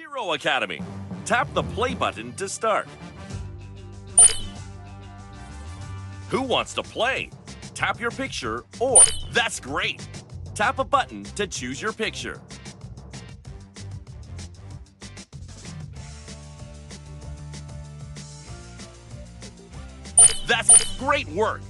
Hero Academy. Tap the play button to start. Who wants to play? Tap your picture or that's great. Tap a button to choose your picture. That's great work.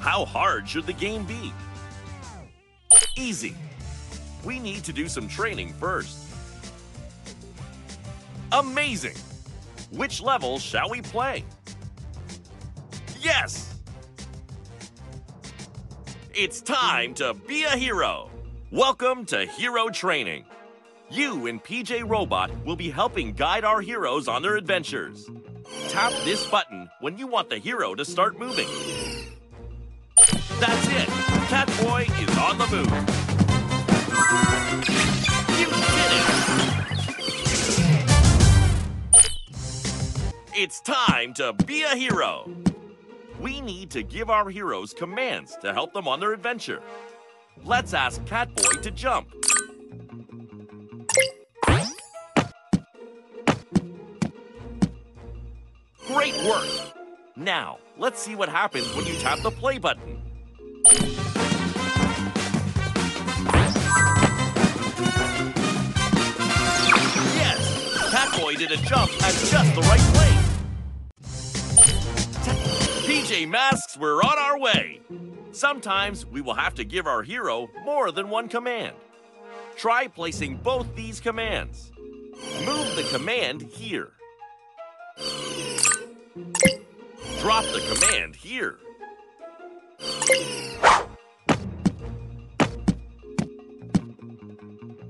How hard should the game be? Easy. We need to do some training first. Amazing! Which level shall we play? Yes! It's time to be a hero! Welcome to Hero Training. You and PJ Robot will be helping guide our heroes on their adventures. Tap this button when you want the hero to start moving. That's it! Catboy is on the move. It's time to be a hero. We need to give our heroes commands to help them on their adventure. Let's ask Catboy to jump. Great work! Now, let's see what happens when you tap the play button. Yes! Catboy did a jump at just the right place. PJ Masks, we're on our way. Sometimes we will have to give our hero more than one command. Try placing both these commands. Move the command here. Drop the command here.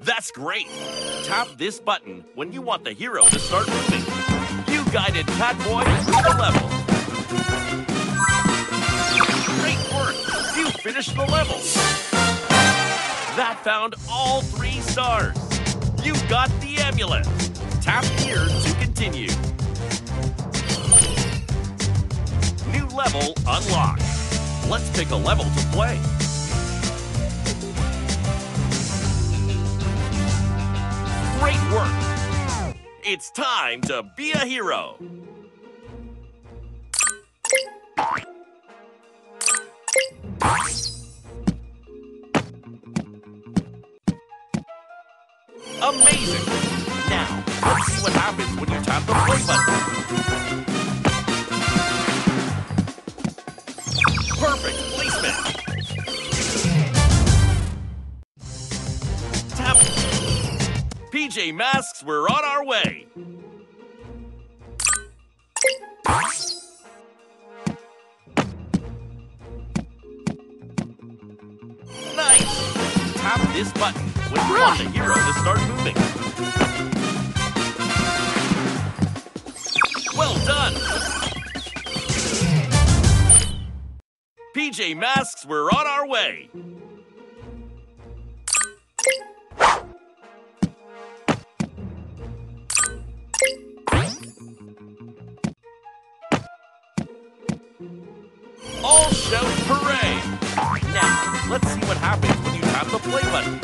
That's great! Tap this button when you want the hero to start moving. You guided Catboy through the level. Finished the level. That found all three stars. You got the amulet. Tap here to continue. New level unlocked. Let's pick a level to play. Great work! It's time to be a hero. Amazing! Now, let's see what happens when you tap the play button. Perfect placement! Tap. PJ Masks, we're on our way! This button you want the hero to start moving. Well done! PJ Masks, we're on our way! All shout hooray! Now, let's see what happens the play button.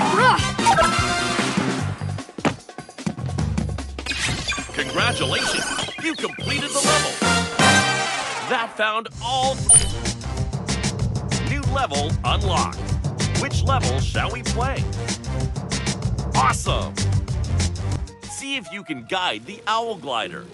Congratulations! You completed the level! That found all... New level unlocked. Which level shall we play? Awesome! See if you can guide the Owl Glider.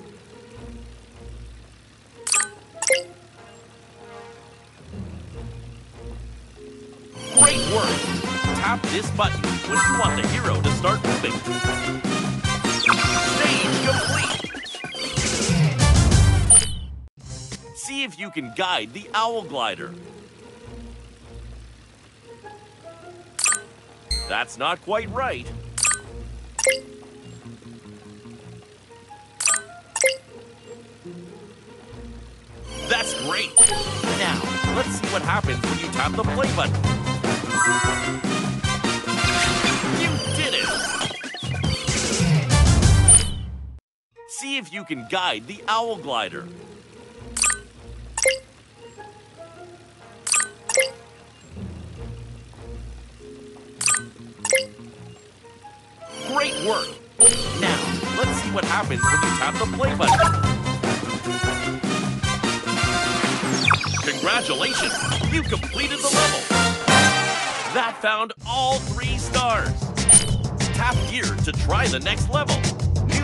This button when you want the hero to start moving. Stage complete! See if you can guide the Owl Glider. That's not quite right. That's great! Now, let's see what happens when you tap the play button. See if you can guide the Owl Glider. Great work! Now, let's see what happens when you tap the play button. Congratulations! You completed the level! That found all three stars. Tap here to try the next level.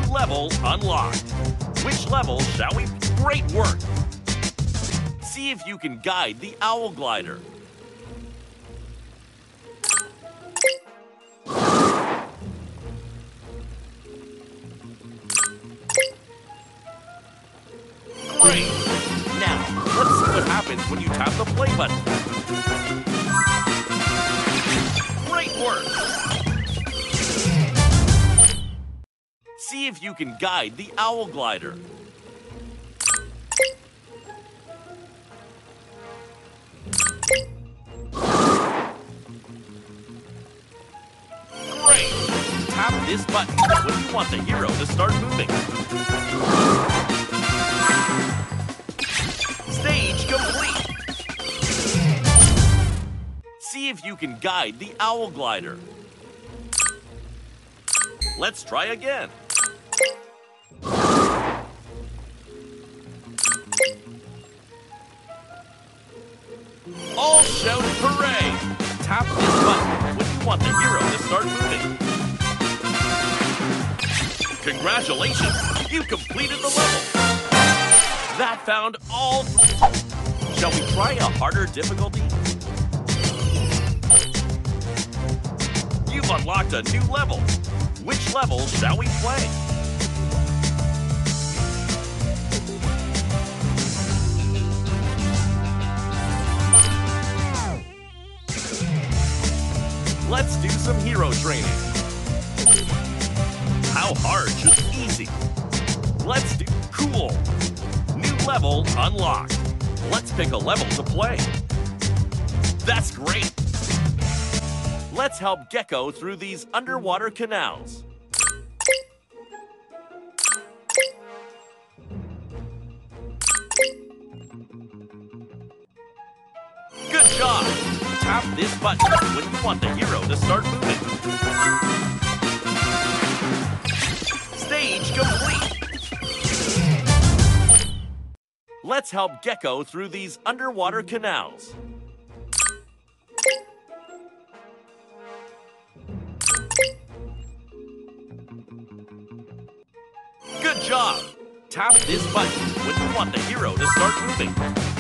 New level unlocked. Which level shall we? Great work! See if you can guide the owl glider. Great! Now, let's see what happens when you tap the play button. Great work! See if you can guide the owl glider. Great! Tap this button when you want the hero to start moving. Stage complete! See if you can guide the owl glider. Let's try again. You want the hero to start moving. Congratulations! You completed the level! That found all... Shall we try a harder difficulty? You've unlocked a new level. Which level shall we play? Let's do some hero training. How hard should easy? Let's do cool. New level unlocked. Let's pick a level to play. That's great. Let's help Gekko through these underwater canals. Good job! Tap this button when you want the hero to start moving. Stage complete! Let's help Gekko through these underwater canals. Good job! Tap this button when you want the hero to start moving.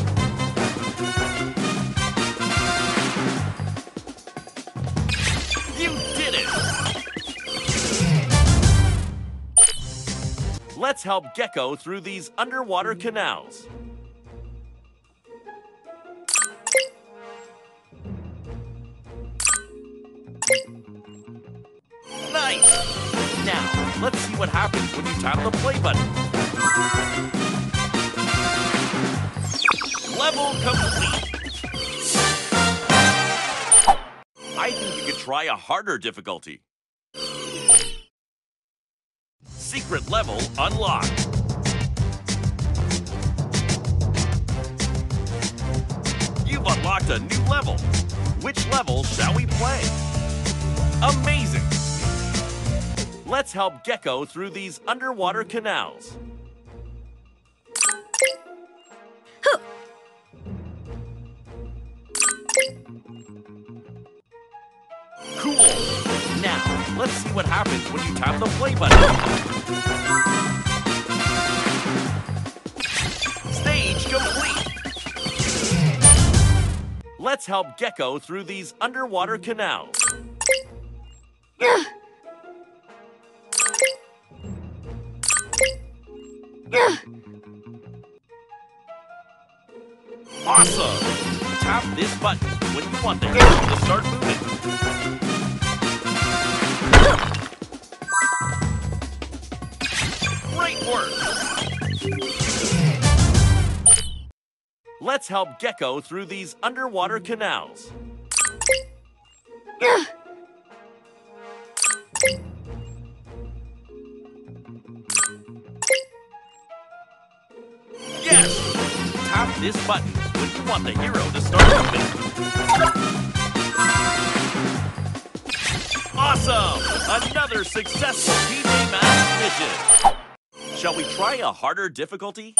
Let's help Gekko through these underwater canals. Nice! Now, let's see what happens when you tap the play button. Level complete! I think you could try a harder difficulty. Secret level unlocked. You've unlocked a new level. Which level shall we play? Amazing! Let's help Gekko through these underwater canals. Let's see what happens when you tap the play button. Stage complete! Let's help Gekko through these underwater canals. Awesome! Tap this button when you want the hero to start moving. Work! Let's help Gekko through these underwater canals. Yes! Tap this button when you want the hero to start moving. Awesome! Another successful Masks Mask Mission. Shall we try a harder difficulty?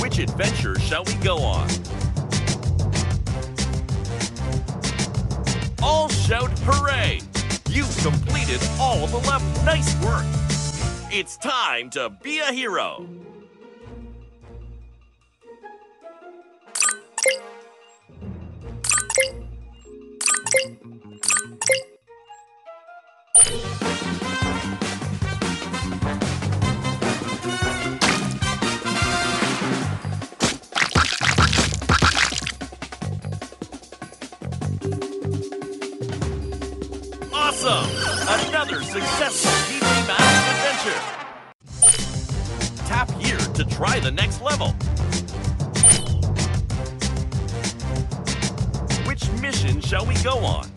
Which adventure shall we go on? All shout hooray! You've completed all of the levels. Nice work! It's time to be a hero. Awesome! Another successful PJ Masks adventure! Tap here to try the next level. Which mission shall we go on?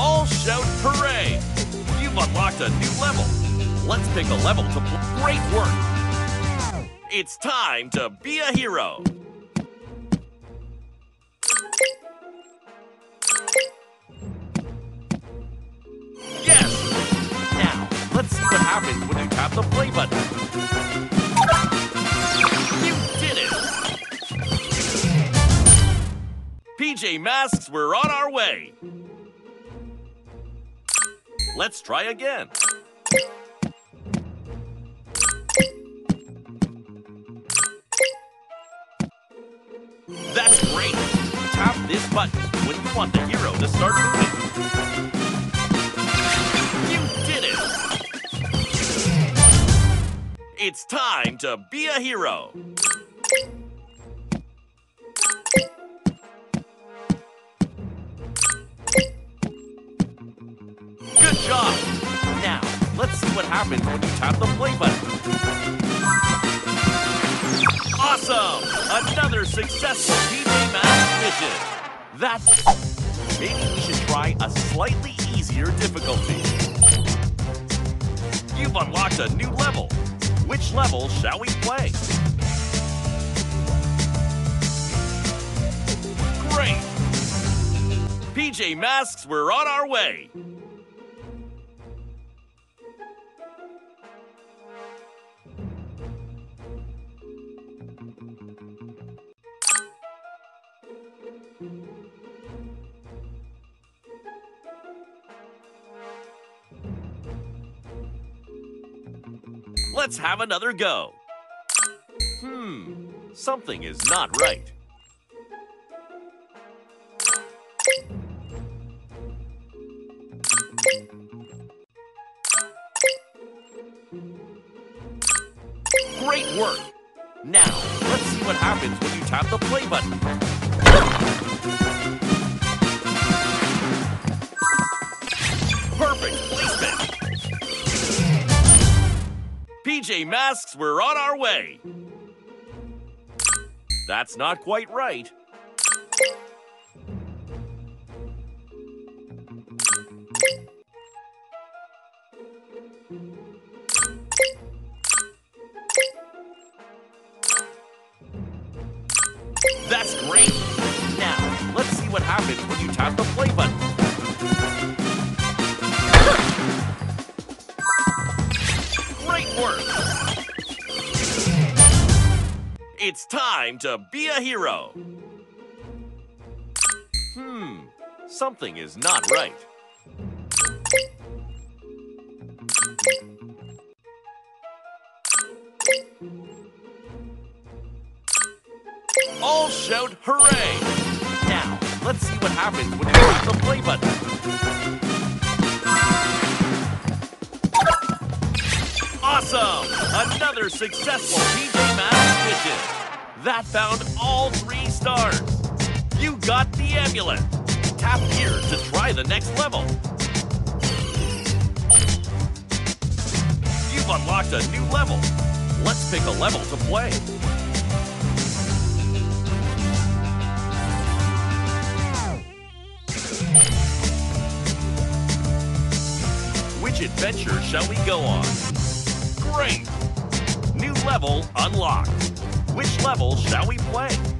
All shout hooray! You've unlocked a new level. Let's pick a level to play. Great work! It's time to be a hero. Let's see what happens when you tap the play button. You did it! PJ Masks, we're on our way. Let's try again. That's great! Tap this button when you want the hero to start moving. It's time to be a hero. Good job! Now, let's see what happens when you tap the play button. Awesome! Another successful PJ Masks mission. That's... Maybe we should try a slightly easier difficulty. You've unlocked a new level. Which level shall we play? Great! PJ Masks, we're on our way. Let's have another go. Hmm, something is not right. Great work! Now, let's see what happens when you tap the play button. PJ Masks, we're on our way. That's not quite right. That's great. Now, let's see what happens when you tap the play button. Time to be a hero. Hmm, something is not right. All shout hooray! Now, let's see what happens when you hit the play button. Awesome! Another successful PJ Masks mission. That found all three stars. You got the amulet. Tap here to try the next level. You've unlocked a new level. Let's pick a level to play. Which adventure shall we go on? Great! New level unlocked. Which level shall we play?